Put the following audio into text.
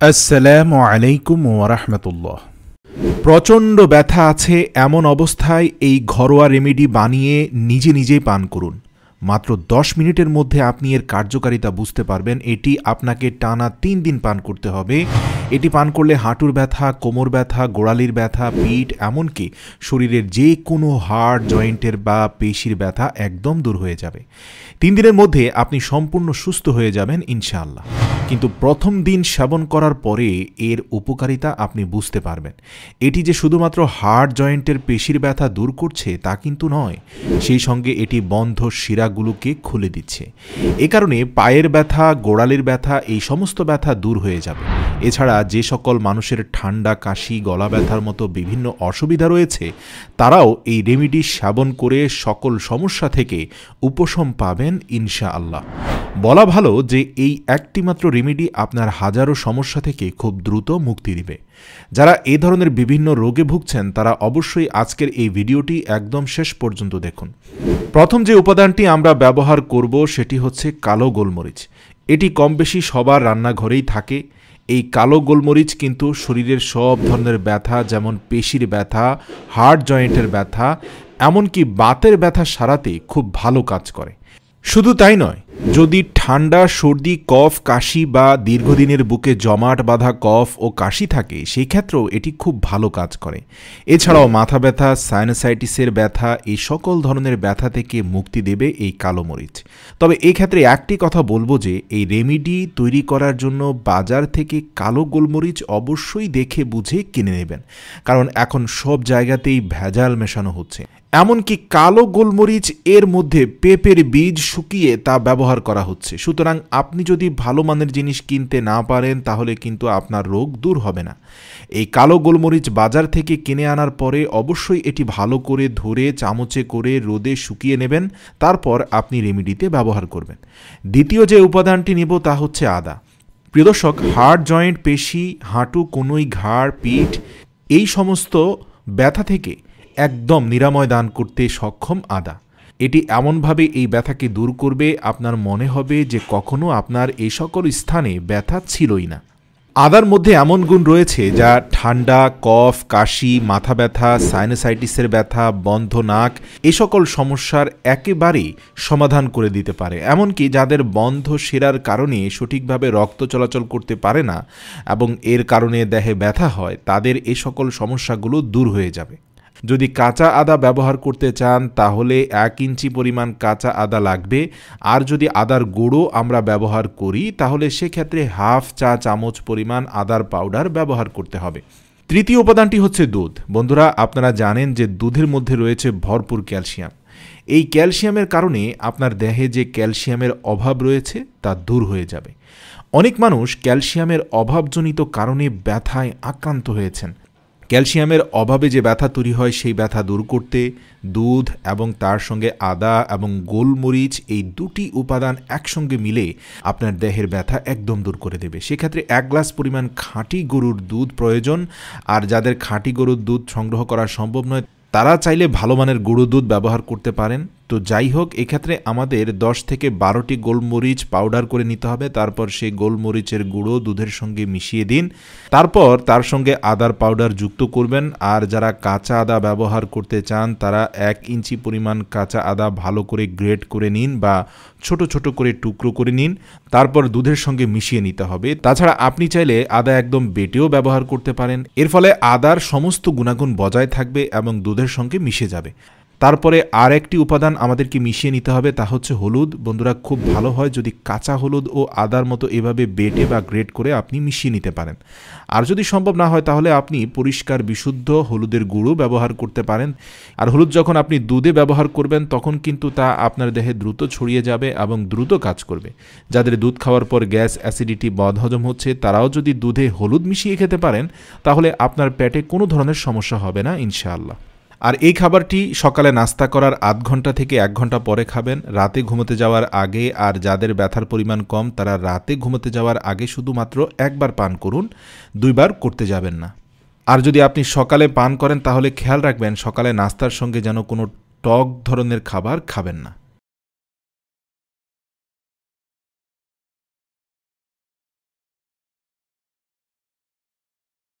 আসসালামু আলাইকুম ওরহমতুল্লাহ প্রচণ্ড ব্যথা আছে এমন অবস্থায় এই ঘরোয়া রেমেডি বানিয়ে নিজে নিজেই পান করুন। মাত্র দশ মিনিটের মধ্যে আপনি এর কার্যকারিতা বুঝতে পারবেন। এটি আপনাকে টানা তিন দিন পান করতে হবে। এটি পান করলে হাঁটুর ব্যথা, কোমর ব্যথা, গোড়ালির ব্যথা, পিঠ, এমনকি শরীরের যে কোনো হাড়, জয়েন্টের বা পেশির ব্যথা একদম দূর হয়ে যাবে। তিন দিনের মধ্যে আপনি সম্পূর্ণ সুস্থ হয়ে যাবেন ইনশাআল্লাহ। কিন্তু প্রথম দিন সেবন করার পরে এর উপকারিতা আপনি বুঝতে পারবেন। এটি যে শুধুমাত্র হাড় জয়েন্টের পেশির ব্যথা দূর করছে তা কিন্তু নয়, সেই সঙ্গে এটি বন্ধ শিরাগুলোকে খুলে দিচ্ছে। এ কারণে পায়ের ব্যথা, গোড়ালির ব্যথা, এই সমস্ত ব্যথা দূর হয়ে যাবে। এছাড়া যে সকল মানুষের ঠান্ডা, কাশি, গলা ব্যথার মতো বিভিন্ন অসুবিধা রয়েছে, তারাও এই রেমিডি সেবন করে সকল সমস্যা থেকে উপশম পাবেন ইনশা আল্লাহ বলা ভালো যে এই একটিমাত্র রেমিডি আপনার হাজারো সমস্যা থেকে খুব দ্রুত মুক্তি দিবে। যারা এ ধরনের বিভিন্ন রোগে ভুগছেন, তারা অবশ্যই আজকের এই ভিডিওটি একদম শেষ পর্যন্ত দেখুন। প্রথম যে উপাদানটি আমরা ব্যবহার করব, সেটি হচ্ছে কালো গোলমরিচ। এটি কম বেশি সবার রান্নাঘরেই থাকে। এই কালো গোলমরিচ কিন্তু শরীরের সব ধরনের ব্যথা, যেমন পেশির ব্যথা হার্ট জয়েন্টের ব্যথা, এমনকি বাতের ব্যথা সারাতে খুব ভালো কাজ করে। শুধু তাই নয়, যদি ঠান্ডা, সর্দি, কফ, কাশি বা দীর্ঘদিনের বুকে জমাট বাঁধা কফ ও কাশি থাকে সেই ক্ষেত্রেও এটি খুব ভালো কাজ করে। এছাড়াও মাথা ব্যথা সাইনোসাইটিসের ব্যথা এই সকল ধরনের ব্যথা থেকে মুক্তি দেবে এই কালো মরিচ। তবে এই ক্ষেত্রে একটি কথা বলব যে, এই রেমিডি তৈরি করার জন্য বাজার থেকে কালো গোলমরিচ অবশ্যই দেখে বুঝে কিনে নেবেন। কারণ এখন সব জায়গাতেই ভেজাল মেশানো হচ্ছে। এমনকি কালো গোলমরিচ এর মধ্যে পেঁপের বীজ শুকিয়ে তা ব্যবহার করা হচ্ছে। সুতরাং আপনি যদি ভালো মানের জিনিস কিনতে না পারেন, তাহলে কিন্তু আপনার রোগ দূর হবে না। এই কালো গোলমরিচ বাজার থেকে কিনে আনার পরে অবশ্যই এটি ভালো করে ধরে, চামচে করে রোদে শুকিয়ে নেবেন, তারপর আপনি রেমিডিতে ব্যবহার করবেন। দ্বিতীয় যে উপাদানটি নেব তা হচ্ছে আদা। প্রিয়দর্শক হাড়, জয়েন্ট, পেশি, হাঁটু, কনুই, ঘাড়, পিঠ, এই সমস্ত ব্যথা থেকে একদম নিরাময় দান করতে সক্ষম আদা। এটি এমনভাবে এই ব্যথাকে দূর করবে, আপনার মনে হবে যে কখনো আপনার এই সকল স্থানে ব্যথা ছিলই না। আদার মধ্যে এমন গুণ রয়েছে যা ঠান্ডা, কফ, কাশি, মাথা ব্যথা সাইনোসাইটিসের ব্যথা, বন্ধ নাক, এ সকল সমস্যার একেবারেই সমাধান করে দিতে পারে। এমনকি যাদের বন্ধ সেরার কারণে সঠিকভাবে রক্ত চলাচল করতে পারে না এবং এর কারণে দেহে ব্যথা হয়, তাদের এ সকল সমস্যাগুলো দূর হয়ে যাবে। যদি কাঁচা আদা ব্যবহার করতে চান, তাহলে এক ইঞ্চি পরিমাণ কাঁচা আদা লাগবে। আর যদি আদার গুঁড়ো আমরা ব্যবহার করি, তাহলে সেক্ষেত্রে হাফ চা চামচ পরিমাণ আদার পাউডার ব্যবহার করতে হবে। তৃতীয় উপাদানটি হচ্ছে দুধ। বন্ধুরা, আপনারা জানেন যে দুধের মধ্যে রয়েছে ভরপুর ক্যালসিয়াম। এই ক্যালসিয়ামের কারণে আপনার দেহে যে ক্যালসিয়ামের অভাব রয়েছে, তা দূর হয়ে যাবে। অনেক মানুষ ক্যালসিয়ামের অভাবজনিত কারণে ব্যথায় আক্রান্ত হয়েছেন। ক্যালসিয়ামের অভাবে যে ব্যথা তৈরি হয়, সেই ব্যথা দূর করতে দুধ এবং তার সঙ্গে আদা এবং গোলমরিচ এই দুটি উপাদান একসঙ্গে মিলে আপনার দেহের ব্যথা একদম দূর করে দেবে। সেক্ষেত্রে এক গ্লাস পরিমাণ খাঁটি গরুর দুধ প্রয়োজন। আর যাদের খাঁটি গরুর দুধ সংগ্রহ করা সম্ভব নয়, তারা চাইলে ভালো মানের গুঁড়ো দুধ ব্যবহার করতে পারেন। তো যাই হোক, এক্ষেত্রে আমাদের দশ থেকে বারোটি গোলমরিচ পাউডার করে নিতে হবে। তারপর সেই গোলমরিচের গুঁড়ো দুধের সঙ্গে মিশিয়ে দিন। তারপর তার সঙ্গে আদার পাউডার যুক্ত করবেন। আর যারা কাঁচা আদা ব্যবহার করতে চান, তারা এক ইঞ্চি পরিমাণ কাঁচা আদা ভালো করে গ্রেট করে নিন বা ছোট ছোট করে টুকরো করে নিন। তারপর দুধের সঙ্গে মিশিয়ে নিতে হবে। তাছাড়া আপনি চাইলে আদা একদম বেটেও ব্যবহার করতে পারেন। এর ফলে আদার সমস্ত গুণাগুণ বজায় থাকবে এবং দুধের সঙ্গে মিশে যাবে। তারপরে আর একটি উপাদান আমাদেরকে মিশিয়ে নিতে হবে, তা হচ্ছে হলুদ। বন্ধুরা, খুব ভালো হয় যদি কাঁচা হলুদ ও আদার মতো এভাবে বেটে বা গ্রেট করে আপনি মিশিয়ে নিতে পারেন। আর যদি সম্ভব না হয়, তাহলে আপনি পরিষ্কার, বিশুদ্ধ হলুদের গুঁড়ো ব্যবহার করতে পারেন। আর হলুদ যখন আপনি দুধে ব্যবহার করবেন, তখন কিন্তু তা আপনার দেহে দ্রুত ছড়িয়ে যাবে এবং দ্রুত কাজ করবে। যাদের দুধ খাওয়ার পর গ্যাস, অ্যাসিডিটি বদহজম হচ্ছে, তারাও যদি দুধে হলুদ মিশিয়ে খেতে পারেন, তাহলে আপনার পেটে কোনো ধরনের সমস্যা হবে না, ইনশাআল্লাহ। আর এই খাবারটি সকালে নাস্তা করার আধ ঘণ্টা থেকে এক ঘণ্টা পরে খাবেন। রাতে ঘুমোতে যাওয়ার আগে আর যাদের ব্যথার পরিমাণ কম, তারা রাতে ঘুমোতে যাওয়ার আগে শুধুমাত্র একবার পান করুন, দুইবার করতে যাবেন না। আর যদি আপনি সকালে পান করেন, তাহলে খেয়াল রাখবেন সকালে নাস্তার সঙ্গে যেন কোনো টক ধরনের খাবার খাবেন না।